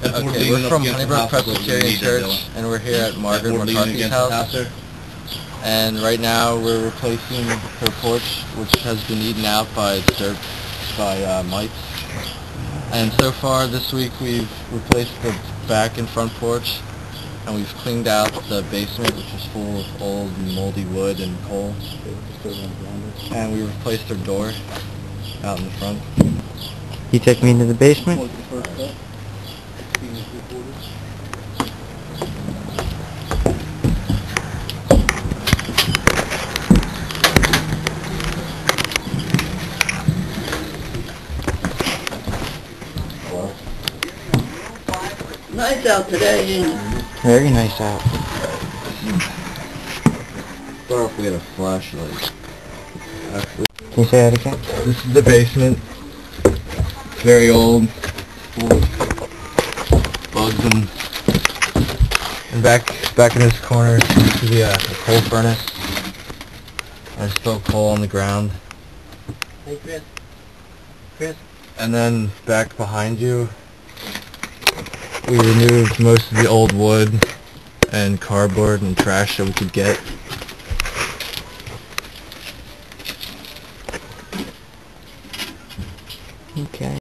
Okay, we're from Honey Brook Presbyterian Church, and we're here at Margaret McCarthy's house. And right now we're replacing her porch, which has been eaten out by dirt, by uh, mites. And so far this week we've replaced the back and front porch, and we've cleaned out the basement, which was full of old moldy wood and coal. And we replaced her door out in the front. You take me into the basement? Nice out today, ain't it? Very nice out. Start off, we got a flashlight. Actually, Can you say that again? this is the basement. It's very old, full of and and back back in this corner to a, a coal furnace. There's still coal on the ground. Hey, Chris. Chris. And then back behind you, we removed most of the old wood and cardboard and trash that we could get. Okay.